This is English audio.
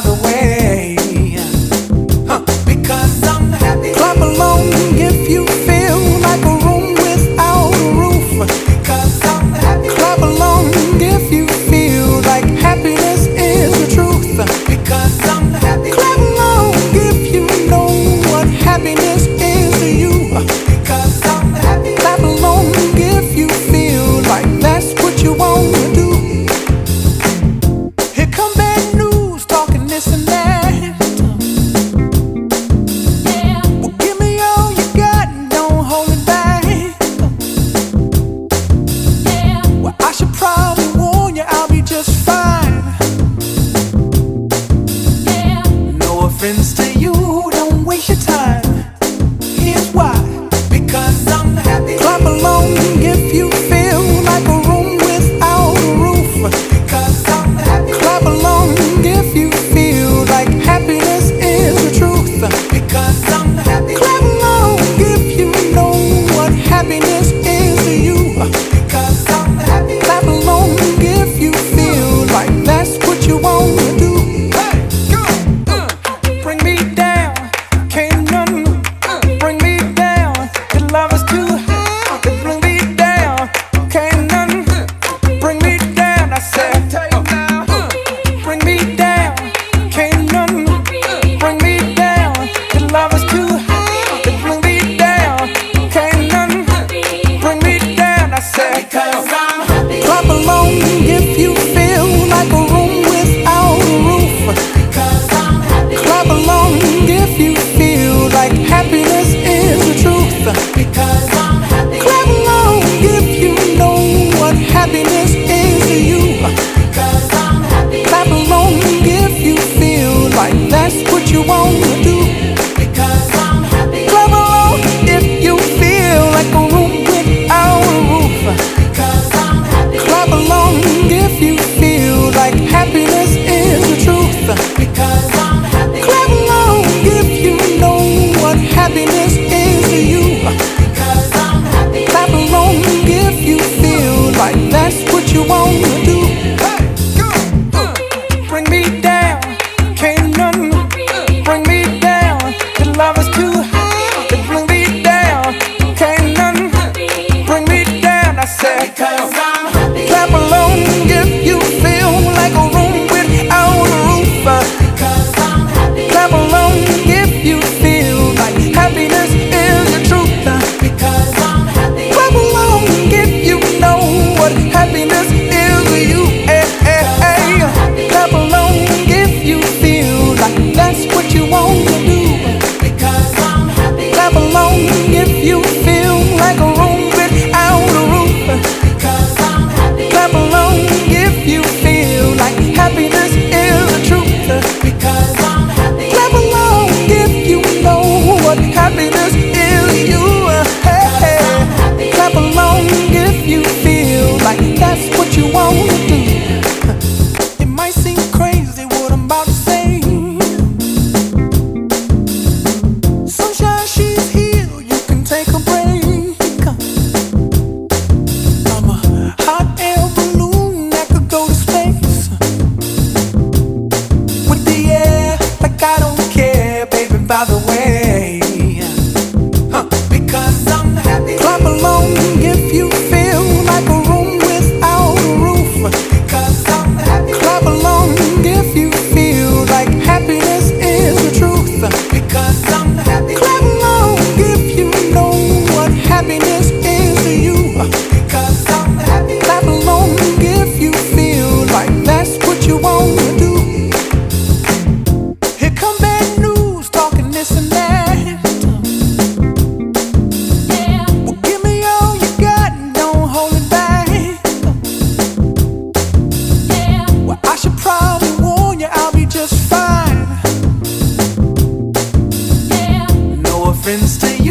the way. like on. Reference to you.